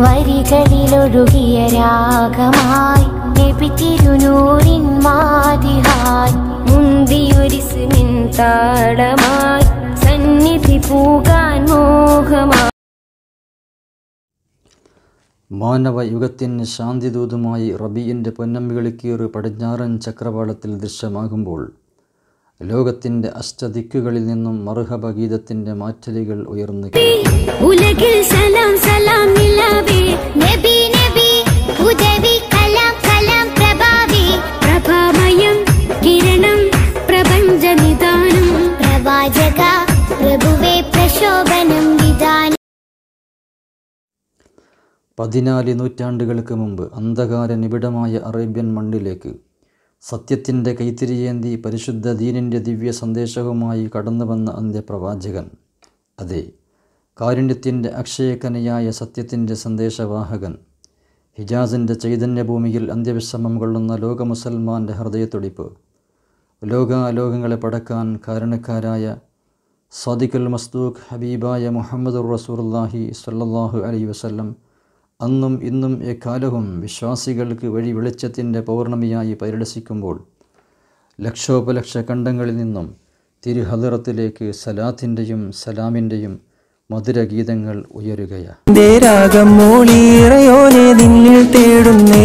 വരികളിലൊഴുകിയ രാഗമായി നബി തിരുനൂറിൻ മാതിഹായി മുന്തിയൊരിസിനിൻ താളമായി സന്നിധി പൂകാൻ മോഹമായി മാനവ യുഗത്തിന് ശാന്തിദൂതുമായി റബീന്റെ പൊന്നമ്പികളിക്കേറ് പടിഞ്ഞാറൻ ചക്രവാളത്തിൽ ദൃശ്യമാകുമ്പോൾ ലോകത്തിന്റെ അഷ്ടദിക്കുകളിൽ നിന്നും മറുഹബ ഗീതത്തിന്റെ മാറ്റലികൾ ഉയർന്നു ഉലകിൽ സലാം സലാം നിലാവേ. നബി നബി ഉദവി കലാം കലാം പ്രഭാവി. പ്രഭാമയം കിരണം പ്രപഞ്ച നിദാനം പ്രവാചക പ്രഭുവേ പ്രശോഭനം വിധാനം. പതിനാല് നൂറ്റാണ്ടുകൾക്ക് മുമ്പ് അന്ധകാര നിബിഡമായ അറേബ്യൻ മണ്ണിലേക്ക് സത്യത്തിന്റെ കൈത്തിരിയേന്തി പരിശുദ്ധ ദീനിന്റെ ദിവ്യ സന്ദേശവുമായി കടന്നുവന്ന അന്ത്യപ്രവാചകൻ അതെ കാരുണ്യത്തിന്റെ അക്ഷയക്കനയായ സത്യത്തിന്റെ സന്ദേശവാഹകൻ. ഹിജാസിന്റെ ചൈതന്യഭൂമിയിൽ അന്ത്യവിശ്രമം കൊള്ളുന്ന ലോക മുസൽമാന്റെ ഹൃദയത്തുടിപ്പ്. ലോകാലോകങ്ങളെ പടക്കാൻ കാരണക്കാരായ സാദിഖുൽ മസ്തൂഖ് ഹബീബായ മുഹമ്മദുർ റസൂർല്ലാഹി സല്ലാഹു അലൈ വസല്ലം അന്നും ഇന്നും എക്കാലവും വിശ്വാസികൾക്ക് വഴി വെളിച്ചത്തിന്റെ പൗർണമിയായി പരിരസിക്കുമ്പോൾ ലക്ഷോപലക്ഷ ഖണ്ഡങ്ങളിൽ നിന്നും തിരുഹദറത്തിലേക്ക് സലാത്തിന്റെയും സലാമിന്റെയും മധുരഗീതങ്ങൾ ഉയരുകയാണ് രാഗം മൂളിറയോനെ നിന്നിൽ തേടുന്നേ.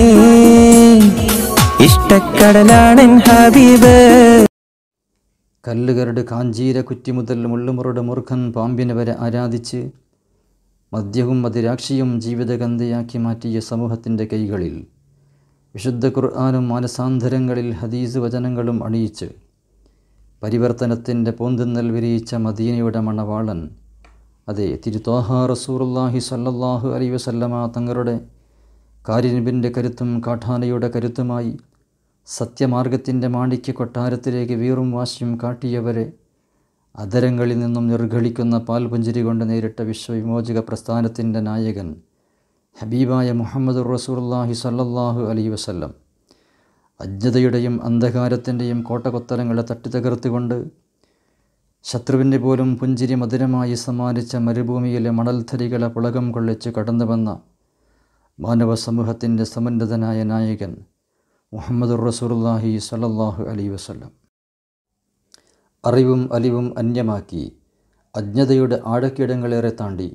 ഇഷ്ടക്കടലാണൻ ഹബീബ്. കല്ലുകരട് കാഞ്ചീര കുറ്റി മുതൽ മുള്ളുമുറുടെ മുർഖൻ പാമ്പിനെ വരെ ആരാധിച്ച് മദ്യവും മതിരാക്ഷിയും ജീവിതഗന്ധയാക്കി മാറ്റിയ സമൂഹത്തിന്റെ കൈകളിൽ വിശുദ്ധ ഖുർആാനും മാനസാന്തരങ്ങളിൽ ഹദീസ് വചനങ്ങളും അണിയിച്ച് പരിവർത്തനത്തിന്റെ പോന്തുന്നൽ വിരിയിച്ച മദീനയുടെ മണവാളൻ അതെ തിരുത്തോഹ റസൂറുല്ലാഹി സല്ലല്ലാഹു അലൈ വസല്ലമ തങ്ങളുടെ കാര്യനിബിന്റെ കരുത്തും കാഠാനയുടെ കരുത്തുമായി സത്യമാർഗത്തിന്റെ മാണിക്യ കൊട്ടാരത്തിലേക്ക് വീറും വാശിയും കാട്ടിയവരെ അധരങ്ങളിൽ നിന്നും നിർഗളിക്കുന്ന പാൽപുഞ്ചിരി കൊണ്ട് നേരിട്ട വിശ്വവിമോചക പ്രസ്ഥാനത്തിന്റെ നായകൻ ഹബീബായ മുഹമ്മദ് റസൂലുള്ളാഹി സല്ലല്ലാഹു അലൈ വസല്ലം. അജ്ഞതയുടെയും അന്ധകാരത്തിന്റെയും കോട്ടകൊത്തരങ്ങളെ തട്ടിത്തകർത്തുകൊണ്ട് ശത്രുവിന്റെ പോലും പുഞ്ചിരി മധുരമായി സമ്മാനിച്ച മരുഭൂമിയിലെ മണൽധരികളെ പുളകം കൊള്ളിച്ച് കടന്നു വന്ന മാനവ സമൂഹത്തിന്റെ സമന്നതനായ നായകൻ മുഹമ്മദ് റസൂലുള്ളാഹി സല്ലാഹു അലൈ വസല്ലം. അറിവും അലിവും അന്യമാക്കി അജ്ഞതയുടെ ആഴക്കിടങ്ങളേറെ താണ്ടി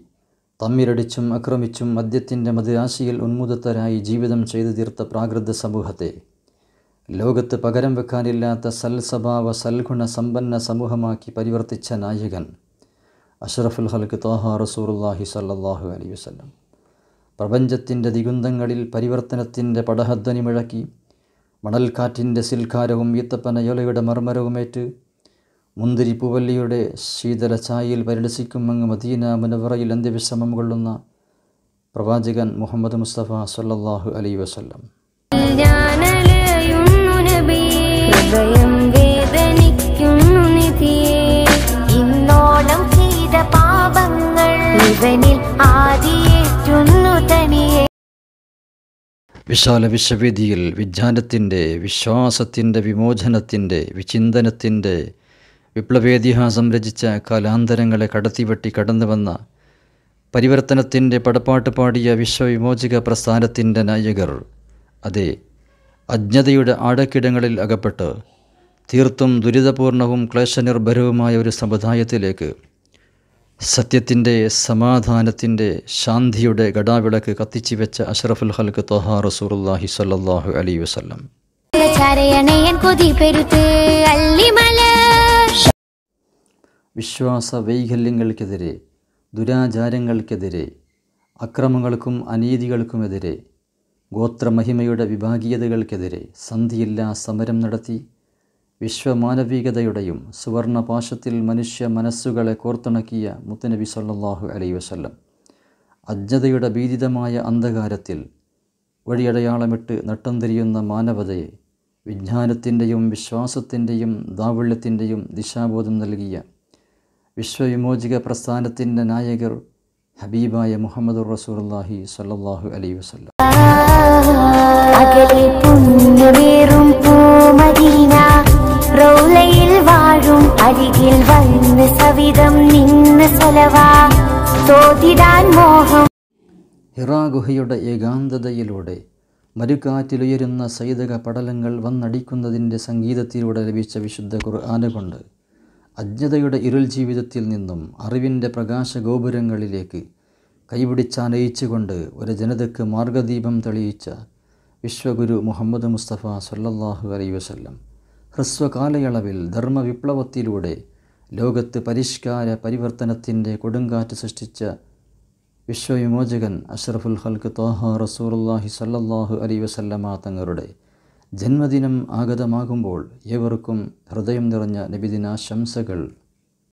തമ്മിലടിച്ചും അക്രമിച്ചും മദ്യത്തിന്റെ മതിരാശിയിൽ ഉന്മുദത്തരായി ജീവിതം ചെയ്തു തീർത്ത പ്രാകൃത സമൂഹത്തെ ലോകത്ത് പകരം വെക്കാനില്ലാത്ത സൽസ്വഭാവ സൽഗുണ സമ്പന്ന സമൂഹമാക്കി പരിവർത്തിച്ച നായകൻ അഷ്റഫുൽ ഹൽക്ക് തോഹ റസൂറുല്ലാഹി സല്ലാഹു അലൈഹി വസ്ലം പ്രപഞ്ചത്തിന്റെ ദിഗുന്തങ്ങളിൽ പരിവർത്തനത്തിന്റെ പടഹധ്വനി മുഴക്കി മണൽക്കാറ്റിന്റെ സിൽക്കാരവും ഈത്തപ്പനയോലയുടെ മർമരവുമേറ്റ് മുന്തിരി പൂവല്ലിയുടെ ശീതല ചായയിൽ പരിലസിക്കും അങ്ങ് മദീന മുനവറയിൽ അന്ത്യവിശ്രമം കൊള്ളുന്ന പ്രവാചകൻ മുഹമ്മദ് മുസ്തഫ സല്ലല്ലാഹു അലൈ വസല്ലം. വിശാല വിശ്വവേദിയിൽ വിജ്ഞാനത്തിന്റെ വിശ്വാസത്തിന്റെ വിമോചനത്തിന്റെ വിചിന്തനത്തിന്റെ വിപ്ലവേതിഹാസം രചിച്ച കാലാന്തരങ്ങളെ കടത്തിവെട്ടി കടന്നു വന്ന പരിവർത്തനത്തിന്റെ പടപ്പാട്ട് പാടിയ വിശ്വവിമോചക പ്രസ്ഥാനത്തിന്റെ നായകർ അതെ അജ്ഞതയുടെ ആടക്കിടങ്ങളിൽ അകപ്പെട്ട് തീർത്തും ദുരിതപൂർണവും ക്ലേശനിർഭരവുമായ ഒരു സമുദായത്തിലേക്ക് സത്യത്തിന്റെ സമാധാനത്തിന്റെ ശാന്തിയുടെ ഗടാവിളക്ക് കത്തിച്ചു വെച്ച അഷറഫുൽ ഹൽക്ക് തൊഹാ റസൂറുല്ലാഹി സല്ലാഹു അലൈഹി വസ്ലം കൊതി പെരുത്ത് വിശ്വാസ വൈകല്യങ്ങൾക്കെതിരെ ദുരാചാരങ്ങൾക്കെതിരെ അക്രമങ്ങൾക്കും അനീതികൾക്കുമെതിരെ ഗോത്രമഹിമയുടെ വിഭാഗീയതകൾക്കെതിരെ സന്ധിയില്ലാ സമരം നടത്തി വിശ്വമാനവികതയുടെയും സുവർണപാശത്തിൽ മനുഷ്യ മനസ്സുകളെ കോർത്തിണക്കിയ മുത്തനബി സല്ലാഹു അലൈ വസല്ലം അജ്ഞതയുടെ ഭീതിതമായ അന്ധകാരത്തിൽ വഴിയടയാളമിട്ട് നട്ടം തിരിയുന്ന മാനവതയെ വിജ്ഞാനത്തിന്റെയും വിശ്വാസത്തിന്റെയും ദാവുള്യത്തിന്റെയും ദിശാബോധം നൽകിയ വിശ്വവിമോചക പ്രസ്ഥാനത്തിന്റെ നായകർ ഹബീബായ മുഹമ്മദ് റസൂലുള്ളാഹി സല്ലാഹു അലൈ വസ്ലം വാഴും അരികിൽ വന്ന് സവിധം നിന്ന് സലവാ തോതിടാൻ മോഹം. ഹിറാ ഗുഹയുടെ ഏകാന്തതയിലൂടെ മരുക്കാറ്റിലുയരുന്ന സൈതക പടലങ്ങൾ വന്നടിക്കുന്നതിന്റെ സംഗീതത്തിലൂടെ ലഭിച്ച വിശുദ്ധ കുർ കൊണ്ട് അജ്ഞതയുടെ ഇരുൾ ജീവിതത്തിൽ നിന്നും അറിവിന്റെ പ്രകാശ ഗോപുരങ്ങളിലേക്ക് കൈപിടിച്ചാനയിച്ചുകൊണ്ട് ഒരു ജനതയ്ക്ക് മാർഗദീപം തെളിയിച്ച വിശ്വഗുരു മുഹമ്മദ് മുസ്തഫ സല്ലാഹു അലൈ വസല്ലം. ഹ്രസ്വകാലയളവിൽ ധർമ്മവിപ്ലവത്തിലൂടെ ലോകത്ത് പരിഷ്കാര പരിവർത്തനത്തിന്റെ കൊടുങ്കാറ്റ് സൃഷ്ടിച്ച വിശ്വവിമോചകൻ അഷ്റഫുൽ ഹൽക്ക് തോഹ റസൂറുല്ലാഹി സല്ലാഹു അലൈ വസല്ലമ തങ്ങളുടെ ജന്മദിനം ആഗതമാകുമ്പോൾ ഏവർക്കും ഹൃദയം നിറഞ്ഞ നബിദിനാശംസകൾ.